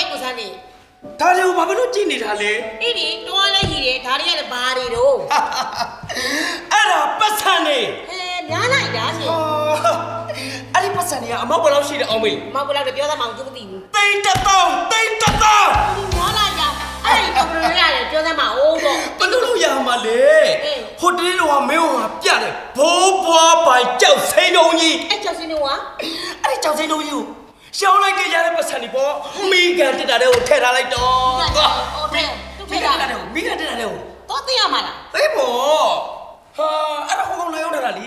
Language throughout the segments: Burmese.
လေကိုစန်းနေဒါတွေကိုဘာဖြစ်လို့ကြည့်နေတာလဲအေးဒီတွားလဲရည်တယ်ဒါတွေကလည်းဘာတွေတော့အဲ့ဒါပတ်စံနေဟဲများလိုက်တာရှင်ဟာအဲ့ဒီပတ်စံနေကအမောက်ဘယ်လောက်ရှိတယ်အောင်မေးမောက်ဘလောက်တပြောသားမအောင်သူမသိဘူးတိတ်တတောင်းတိတ်တတောင်းဒီများလိုက်တာအဲ့ဒီကဘယ်လိုရတယ်ပြောသားမအောင်တော့ဘယ်လိုလုပ်ရမှာလဲအေးဟိုတလေးတော့ကမင်းဟိုကပြတယ်ဘိုးဘွားပိုင်ကြောက်စိန်တုံကြီးအဲ့ကြောက်စင်းတော့အဲ့ဒီကြောက်စိန်တုံကြီးကို ရှောင်းလိုက်ကြရတဲ့ပတ်စံနေပေါ့မိကန်တက်တာတဲ့ကိုထည့်ထားလိုက်တော့ကသွားဟိုတဲ့သူမိဖေးကန်တာတက်တာတဲ့ကိုမိကန်တက်တာတဲ့ကိုတော့သိရမှာလားသိဖို့ဟာအဲ့ဒါဟိုကောင်လာရောက်တာလေ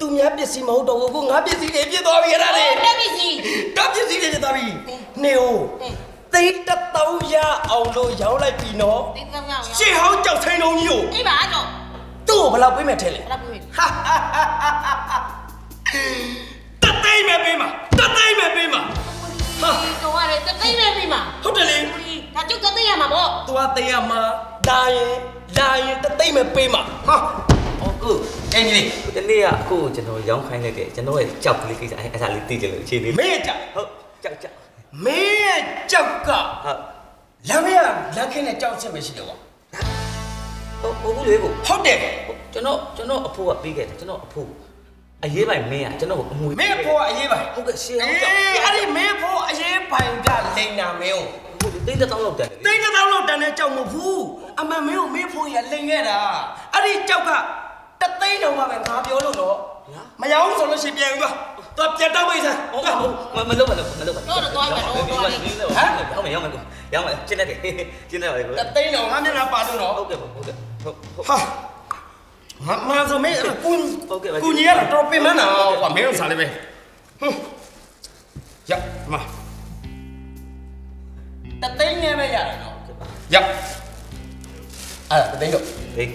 သူများပစ္စည်းမဟုတ်တော့ဘူးကိုငါပစ္စည်းတွေပြစ်သွားပြီအဲ့ဒါလေတက်ပြီစီတော့ပစ္စည်းတွေပြစ်သွားပြီနေဟုတ်သိတတောင်းရအောင်လို့ရောင်းလိုက်ပြီနော်သိသမျှရောရှေ့ဟောင်းကြောက်ဆိုင်တုံကြီးကိုအေးပါတော့သူ့ကိုဘယ်လောက်ပေးမယ်ထဲလဲဘလောက်ပြေးတသိမ့်မယ်ပေးမှာတ သိမ့်မယ်ပေးမှာဟာဒီတော့ရတယ်တသိနေပြီမှာဟုတ်တယ်လေဒါကျုပ်တသိရမှာပေါ့သွားသိရမှာလာရင်လာရင်တသိမ့်မယ်ပေးမှာဟာဟုတ်ကူအင်းကြီးဒီနေ့ကအခုကျွန်တော်ရောင်းခိုင်းလိုက်တယ်ကျွန်တော်ရဲ့ကြောက်ကလေးကိစ္စအဲအဲ့ဒါလေးသိကြလို့အခြေအနေမင်းကြောက်ဟုတ်ကြောက်ကြောက်မင်းရဲ့ကြောက်ကဟုတ်လမ်းမရလမ်းခင်းနဲ့ကြောက်ချက်မရှိတော့ဟုတ်ဟုတ်ဘူးလေကိုဟုတ်တယ်ကျွန်တော်ကျွန်တော်အဖိုးကပြီးခဲ့တယ်ကျွန်တော်အဖိုး အရေးပိုင်မင်းကကျွန်တော်အမွေမင်းဖို့အရေးပါဟုတ်ကဲ့ရှေ့အောင်အေးကြောက်အဲ့ဒီမင်းဖို့အရေးပိုင်ကလိန်နာမင်းကိုဟုတ်တယ်တိတ်တောင်းလောက်တယ်လေတိတ်တောင်းလို့တန်တဲ့ကြောက်မဟုတ်ဘူးအမှန်မင်းကိုမင်းဖို့ရလိန်ခဲ့တာအဲ့ဒီကြောက်ကတသိန်းတော့မှပဲငါပြောလို့တော့မရအောင်ဆိုလို့ရှိရင်ပြန်သွားတော့ပြန်တော့မိတ်ဆန်းဟုတ်ဟုတ်မမလုပ်ပါနဲ့မလုပ်ပါနဲ့တော့တော့သွားမယ်တော့သွားမယ်ဟမ်ဟုတ်မယ်ရောက်မယ်ကိုရောက်မယ်ကျင်းနေတယ်ကျင်းနေပါလေကိုတသိန်းတော့ငါမျက်နှာပါလို့တော့ဟုတ်ကဲ့ဟုတ်ကဲ့ဟုတ်ဟုတ် ဟာငါမဆိုမင်းအဲ့ကူဟုတ်ကဲ့ပါကူညီရတော့တော်ပင်မနာကွာမင်းတို့စားလေးပဲဟွန်းရမတသိန်းနဲ့ပဲရတယ်နော်ရအဲ့ဒါတသိန်းတော့ဟေး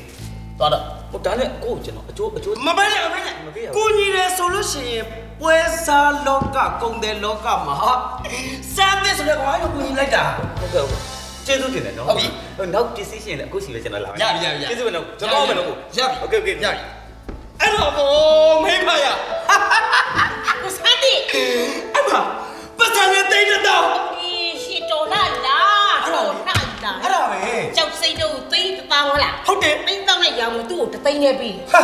သွားတော့ဟိုဒါနဲ့ကိုကျွန်တော်အကျိုးအကျိုးမပေးရမပေးရမပေးရဘူးကိုညီတယ်ဆိုလို့ရှိရင်ပွဲစားလောကကုံတယ်လောကမှာစားတဲ့ဆိုတော့ဘာလို့ကိုညီလိုက်တာဟုတ်ကဲ့ဟုတ်ကျေးဇူးတင်တယ်နော်ဟုတ်ပြီဟို နောက် decision လည်းအခုစီပဲကျွန်တော်လာရပြီရပြီကျေးဇူးပဲတော့ကျွန်တော်မလို့ရပြီ okay okay ရပြီအဲ့တော့ကိုမိမရကိုစတိအမပတ်စံနဲ့တိတ်တော့ဒီရှီတော်လာလားတော်နာတာအဲ့ဒါပဲကြောက်စိတ်တို့သိမ်းတောင်းလားဟုတ်တယ်သိမ်းတောင်းတဲ့ရောင်ကိုသူ့ကိုသိမ်းနေပြီဟာ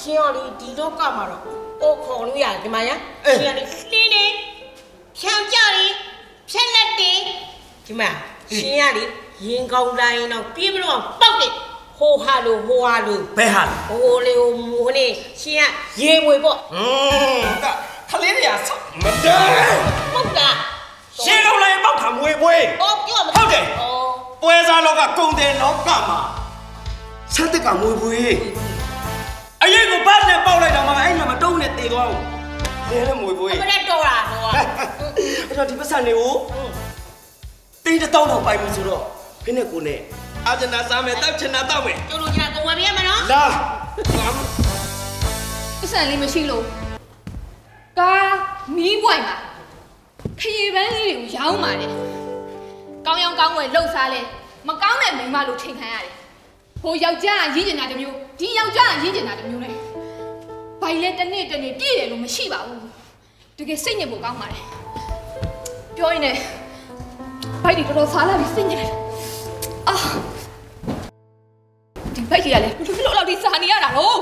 ရှင်ရော်ဒီဒီတော့ကမှာတော့ကိုခေါ်လို့ရတယ်ဒီမှာရရှင်ရော်ဒီလေးလေးဖြောင်းကြတယ်ဖြက်လက်တယ်ဒီမှာရှင်ရည် ရင်ကောင်းတိုင်းတော့ပြေးမလို့ပေါက်တယ်ဟိုဟာလိုဟိုဟာလိုဘယ်ဟာလဲဟိုလေဟိုမူနေရှင်းရရေမွေပေါ့อืมကခလေးတွေကဆောက်မတန်းဟုတ်လားရှင်းအောင်လိုက်ပေါက်ခါမွေပွဲအော်ပြောမဟုတ်တယ်အော်ပွဲစားလောကကုံတယ်လောကမှာဆက်တက်ကမွေပွဲအရေးကိုပတ်နဲ့ပေါက်လိုက်တော့မှအဲ့မှာမတုံးနဲ့တေသွားအောင်လဲလဲမွေပွဲအမနဲ့တော်တာတော့အဲ့တော့ဒီပတ်စံတွေကိုတင်းတစ်တောင်းတော့ပိုင်မှုဆိုတော့ ဖိနဲ့ကိုနဲ့အာဂျနာစားမယ်တောက်ချင်တာတောက်မယ်ကျုပ်တို့ကကိုဝယ်ပြရမနော်လာပတ်စံလေးမရှိလို့ကားမီးပွိုင်မှာခရီးပန်းလေးတွေကိုရောင်းပါတယ်ကောင်းရောင်းကောင်းဝယ်လှုပ်ရှားလဲမကောင်းတဲ့မိန်းမလို့ထင်ခံရတယ်ဟိုယောက်ျားကရင်းကျင်တာတစ်မျိုးဒီယောက်ျားကရင်းကျင်တာတစ်မျိုးလေဘိုင်လဲတစ်နေ့တစ်နေ့ပြည့်တယ်လို့မရှိပါဘူးတကယ်စိတ်ညစ်ဖို့ကောင်းပါတယ်ပြောရင်လည်းဘိုက်တွေတော်တော်စားလာပြီးစိတ်ညစ်တယ်အာ ဒီဘိုက်ကြီးကလည်းဘယ်လိုလောက်ဒီစားနေရတာလို့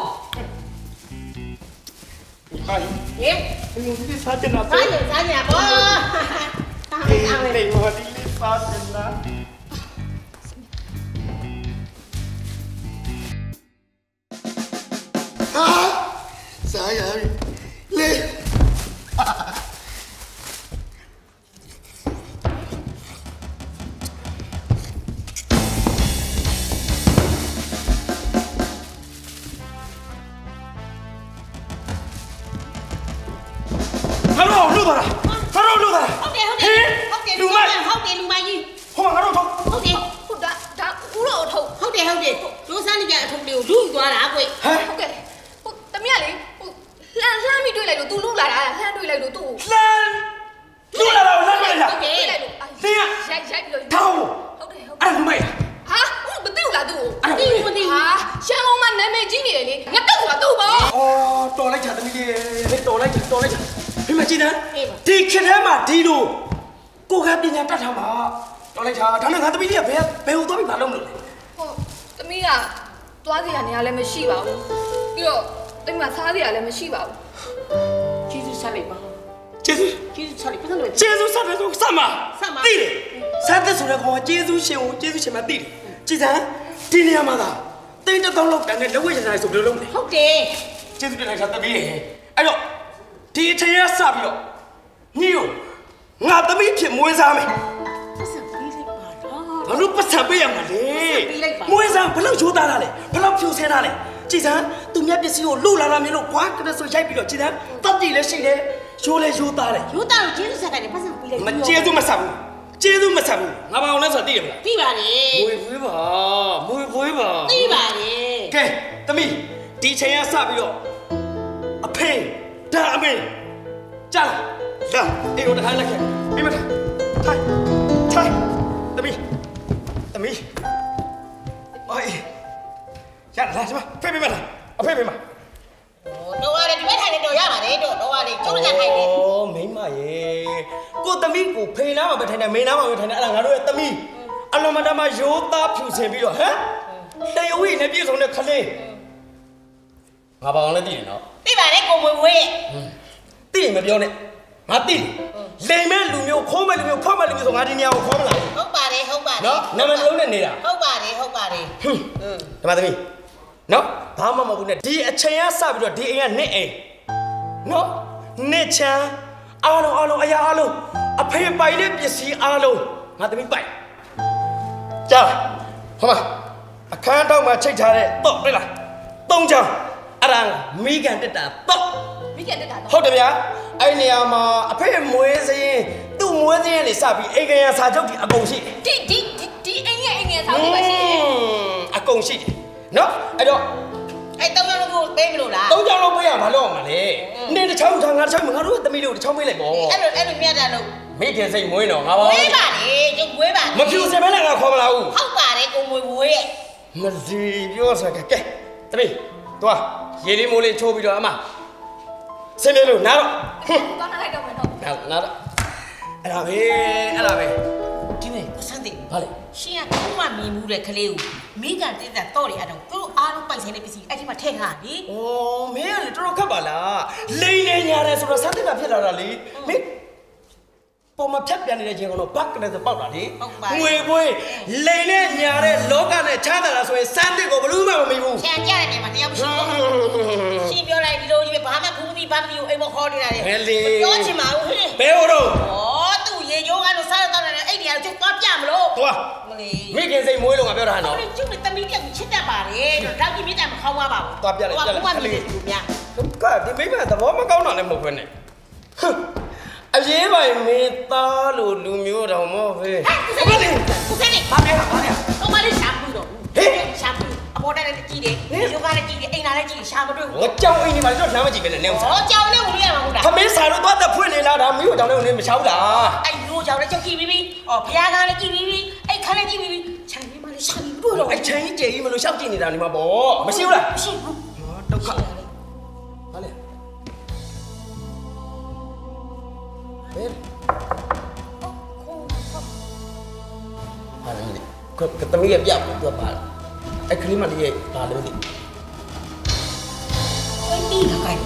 ဟာဟင်ဒီလေးစားချင်တာစားရင်စားရင်ပေါ့တားမယ်တားမယ်နေမော်ဒီလေးစားချင်တာဟာစားရ တော်လိုက်ချာတော်လိုက်ချာဖိမကြည့်တယ်အေးပါဒီခေတ်ထဲမှာဒီလိုကိုကပညာတတ်ထားမှာတော်လိုက်တာဒါနဲ့ငါသမီးလေးကဘယ်ဘယ်ဟိုသွားပြီးဘာလုပ်မလို့လဲဟုတ်သမီးကသွားစီရနေရလည်းမရှိပါဘူးပြီးတော့တိမ်မှာစားစီရလည်းမရှိပါဘူးကျေးဇူးဆက်လိုက်ပါကျေးဇူးကျေးဇူးဆက်လိုက်ပတ်စံလို့ကျေးဇူးဆက်တယ်ဆိုဆက်မှာဆက်မှာသိတယ်ဆက်တဲ့ဆိုတဲ့ကောင်ကကျေးဇူးရှင်ကိုကျေးဇူးရှင်မသိတယ်ကြည်စမ်းဒီနေရာမှာသာတင်းတစ်သောင်းလောက်တန်တဲ့လက်ဝဲရနိုင်ဆိုဘယ်လိုလုပ်လဲဟုတ်တယ်ကျေးဇူးတင်လိုက်တာသမီးရဲ့အဲ့တော့ ဒီအချိန်ရစပြီးတော့ညီကိုငါသမီးဖြစ်မွေးစားမယ်ပတ်စံပြီးလိုက်ပါတော့ဘာလို့ပတ်စံပေးရမှာလဲပေးလိုက်ပါမွေးစားဘယ်လောက်ရိုးသားတာလဲဘယ်လောက်ဖြူစဲတာလဲကြည်စမ်းသူမြတ်ပစ္စည်းကိုလှုပ်လာတာမျိုးလို့ကွာကနဆိုရိုက်ပြီးတော့ကြည်စမ်းတတ်တည်လည်းရှိတယ်ရိုးလည်းရိုးသားတယ်ရိုးသားကိုကျေးဇူးဆက်တယ်ပတ်စံပြီးလိုက်မကျေးဇူးမဆက်ဘူးကျေးဇူးမဆက်ဘူးငါဘာအောင်လဲဆိုတော့သိရမလားသိပါတယ်မွေးဖွေးပါမွေးဖွေးပါသိပါတယ်ကဲသမီးဒီချိန်ရစပြီးတော့အဖေ ဒါအမေကြာလာအေးဟိုတခါလက်ခဲ့ပြီးမထားထိုင်ထိုင်သမီးသမီးအိုးရလာစမဖေးပေးမလားအဖေပေးမတော့ရတယ်ဒီဘက်ထိုင်နေတော့ရပါတယ်တော့တော့ရတယ်ကျုပ်ကထိုင်နေဩမိမရေကိုသမီးကိုဖေနာမှာပဲထိုင်တယ်မေနာမှာပဲထိုင်တယ်အဲ့ဒါငါတို့ရဲ့သမီးအလုံးမတမရိုးသားဖြူစင်ပြီးတော့ဟမ်တယဝိနဲ့ပြည့်စုံတဲ့ခလေးငါဘာအောင်လဲသိတယ်နော် သိပါတယ်ကိုမွေမွေတိရင်မပြောနဲ့ငါတိလိမ်မဲ့လူမျိုးခိုးမဲ့လူမျိုးဖွက်မဲ့လူမျိုးဆိုငါဒီနေရာကိုခေါ်မလာဘူးဟုတ်ပါတယ်ဟုတ်ပါတယ်နော်နာမည်လုံးနဲ့နေတာဟုတ်ပါတယ်ဟုတ်ပါတယ်ဟွန်းဓမ္မသမီးနော်ဘာမှမဟုတ်ဘူးနဲ့ဒီအချိန်ကစပြီးတော့ဒီအိမ်ကနှစ်အိမ်နော်နှစ်ချမ်းအားလုံးအားလုံးအရာအားလုံးအဖေပိုင်တဲ့ပစ္စည်းအားလုံးငါသမီးပိုင်ကြာဟောမအခန်းတော့မှာချိတ်ထားတဲ့တော့တွေ့လားသုံးချမ်း အဲ့ဒါမိကန်တက်တာတော့မိကတက်တာတော့ဟုတ်တယ်ဗျာအဲ့နေရာမှာအဖေမွေးစရင်သူ့မွေးစရင်လေးစပြီးအိမ်ကရစာချုပ်ကြီးအကုန်ရှိတယ်ဒီဒီဒီဒီအင်းရဲ့အင်းရဲ့ဆောင်းပဲရှိတယ်အကုန်ရှိတယ်နော်အဲ့တော့အဲ့တောင်းရလို့ကိုပေးမလို့လားသုံးချောင်းလုံးပေးရဘာလို့အောင်မလဲနင်းတစ်ချောင်းချောင်းငါတစ်ချောင်းငါတို့သမီးလေးကိုတစ်ချောင်းပေးလိုက်ပေါ့အဲ့လိုအဲ့လိုမြတ်တာလို့မိခင်စိတ်မွေးတော့ငါပါဝေးပါလေကျုပ်ဝေးပါမဖြူစင်မဲလည်းငါခေါ်မလာဘူးဟုတ်ပါတယ်ကိုမွေမွေရဲ့မလီပြောစကကဲသမီးသွား ရေလေးမိုးလေးချိုးပြီးတော့အမစင်ပြေလို့နားတော့ဟွန်းသွားလိုက်တော့မယ်တော့နားနားတော့အဲ့ဒါပဲအဲ့ဒါပဲဒီနေ့ဆန်းသိဘာလဲရှင်ကခုမှမြင်မှုတဲ့ကလေးကိုမိကန်တက်တာတော့တယ်အဲ့တော့သူတို့အားလုံးပိုင်ဆိုင်တဲ့ပစ္စည်းအဲ့ဒီမှာထည့်ထားတာလေ။အော်မင်းကလေတော်တော်ခက်ပါလား။လိမ့်နေညာတယ်ဆိုတော့စမ်းသစ်တာဖြစ်လာတာလေ။မင်း ပေါ်မှာဖြတ်ပြန်နေတဲ့ချိန်ကတော့ဘတ်ကနေဆိုပေါက်တာလေ။ငွေပွေးလိမ့်နေညာတဲ့လောကနဲ့ချမ်းသာတာဆိုရင်စမ်းသစ်ကိုဘယ်လို့မှမမီဘူးဆန်ကြတဲ့နေမှာတရားမရှိဘူးရှင်ပြောလိုက်ဒီလိုကြီးပဲဘာမှဖူးမီဘာမီကိုအိမ်မခေါ်နေတာလေပြောချင်ပါဘူးဟဲ့။ဘယ်ဟိုတော့ဩသူ့ရေချိုးကတော့စားတော့တယ်အဲ့ဒီကတော့ကျုပ်သွားပြမလို့သွားမလေးမိခင်စိတ်မွေးလို့ငါပြောတာဟိုနော်လေကျုပ်နဲ့တမီးတက်ချစ်တတ်ပါတယ်တော့တောက်ကြီးမြစ်တယ်မခေါင်းပါဘူးခုမှမြင်တယ်သူများ။ကဒီမိမသဘောမကောင်းတာလည်းမဟုတ်ဘဲနဲ့။ဟမ် အရေးပိုင်မင်းသားလို့လူမျိုးတော်မောပဲဟဲ့ကိုစနေကိုစနေ။ဘာလဲဘာလဲတော့မလေးရှာဘူးတော့ရှာဘူးအပေါ်တက်လည်းကြည့်တယ်ယောဂလည်းကြည့်တယ်အိမ်လာလည်းကြည့်တယ်ရှာမတွေ့။ဘူးငါကြောင်အိမ်ဒီမှာတော့နားမကြည့်ပဲနဲ့နေအောင်စားဟောကြောင်လေးဝင်ရမှာဟုတ်လား။ခမင်းစားလို့သွားတဲ့ဖွင့်နေလားဒါမျိုးကြောင်လေးကိုနေမချောက်လားအဲ့လိုကြောင်လည်းကြောက်ကြည့်ပြီးပြီ။အော်ဖះကလည်းကြည့်ပြီးပြီ။အဲ့ခါလည်းကြည့်ပြီးပြီ။ခြံလေးမလေးရှာပြီးတွေ့တော့အချင်းကြီးကြည်ကြီးမလို့ရှောက်ကြည့်နေတာနေမှာပေါ့မရှိဘူးလားမရှိဘူးဟောဒုက္ခ ဘယ်ဟာလေကကတမီးရပြဘူးသူကပါလားအဲ့ကလေးမလေးရဲ့ပါလို့ဒီ။အဲ့ဒီကကိုင်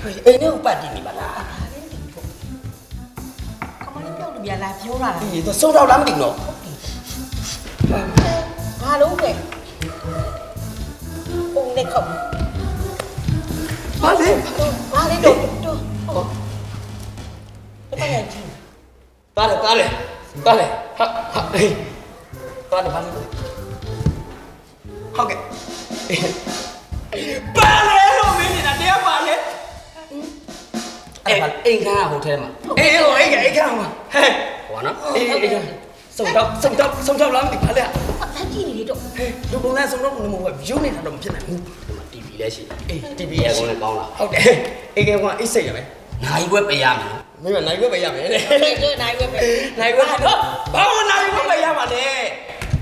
ဟဲ့အိမ်နဲ့ပတ်တည်နေပါလား။ကမလေးပြောလို့ပြလာပြောလာတာဒီတော့ဆုံးတော့လားမသိဘူးနော်။ဘာလို့လဲ။ပုံနဲ့ခေါက်ဘာ လဲ။ဘာလဲတော့တော့။ဟော။ဘာလဲကြည့်တားလေတားလေတားလေဟာဟာဟေးတားလေဘာလဲဟုတ်ကဲ့ပါလေလို့မင်းနေတာတရားပါလေအဲ့ဒါအိမ်ခန်းကဟိုထဲမှာအေးဟိုအိတ်ကအိတ်ကဟဲ့ဟောနော်အေးအေး စုံတော့စုံတော့စုံတော့လားမသိပါလေ။အသက်ကြီးနေတော့ဟဲ့လူပုံနဲ့စုံတော့နေမှာယူနေတာတော့မဖြစ်နိုင်ဘူးဒီမှာ TV လည်းရှိတယ်အေး TV ရရကုရှိန်းလည်းကောင်းလာဟုတ်တယ်အေးကကအိတ်စိတ်ရမယ်နိုင်ွက်ပေးရမယ်နော်မင်းကနိုင်ခွက်ပဲရမယ်တဲ့ဒီလိုနိုင်ဝဲပဲနိုင်ခွက်တော့ဘာလို့နိုင်ခွက်ပဲရမှာလဲ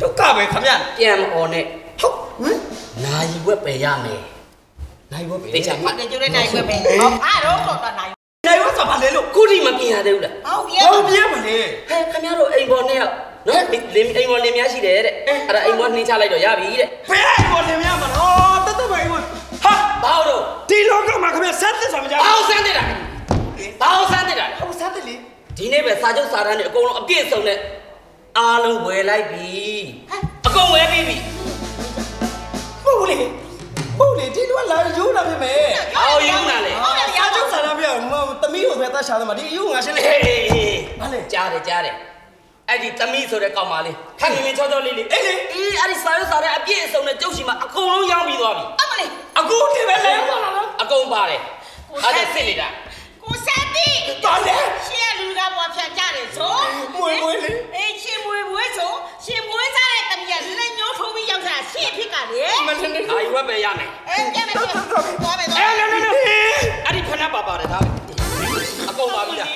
ဒုက္ခပဲခမရပြန်မអော်နဲ့ဟုတ်ဟမ်နိုင်ွက်ပေးရမယ်နိုင်ခွက်ပဲသိချင်။ဟုတ်တယ်ကျိုးနဲ့နိုင်ဝဲပဲ။ဟောအားတော့တော့နိုင်နိုင်ခွဆိုဘာလဲလို့ခုထိမပြင်ရသေးဘူးလားဟောပြဘာလို့ပြရမလဲဟဲ့ခင်ဗျားတို့အိမ်ပေါ်နဲ့ရောက် နော်လင်းအိမ်ပေါ်လင်းများရှိတယ်တဲ့အဲ့ဒါအိမ်ပေါ်နှင်းချလိုက်တော့ရပြီတဲ့ဘယ်အိမ်ပေါ်လင်မရမှာတော့တတ်တတ်ပဲအိမ်ပေါ်ဟာဘာလို့ဒီလောကမှာခင်ဗျဆက်သစ်ဆိုမကြဘာလို့ဆန်းနေတာလဲဘာလို့ဆန်းနေတာလဲဟိုဆက်သစ်လေဒီနေ့ပဲစာချုပ်စာတမ်းတွေအကုန်လုံးအပြည့်စုံနဲ့အားလုံးဝယ်လိုက်ပြီအကုန်ဝယ်ပြီးပြီဟုတ်လေဟုတ်လေဒီလိုလာယူလာပြီမယ်အော်ယူနာလေဟုတ်တယ်စာရောက်ချုပ်တော့စာတမ်းပြမတမီးကိုပဲတတ်ရှာတယ်မှာဒီအယူငါရှင်းလေဟေးဟေးဟေးဘာလဲကြားတယ်ကြားတယ် အဲ့ဒီသမီးဆိုတဲ့ကောင်မလေးခက်ငင်ငင်ချောချောလေးလေးအေးလေအေးအဲ့ဒီစာရွက်စာတမ်းအပြည့်အစုံနဲ့ကျုပ်စီမှာအကုန်လုံးရောင်းပြီးသွားပြီအမလေးအကူတည်းပဲလဲပါလားအကုန်ပါတယ်အဲ့ဒါစစ်နေတာကိုစက်ပြီတော်လေရှင်းလူကပေါ်ဖြတ်ကြတယ်ဆိုမွေမွေလေးအေးရှင်းမွေမွေဆိုရှင်းမွေစားတဲ့သမီးကလက်ညှိုးထိုးပြီးရောက်တာရှင်းဖြစ်ကလေမလင်းနေအာယူဝက်ပဲရမယ်အေးကြက်မယ်သွားမယ်သွားမယ်အေးနော်နော်နော်အဲ့ဒီဖဏပါပါတယ်ဒါပဲအကုန်ပါပြီလား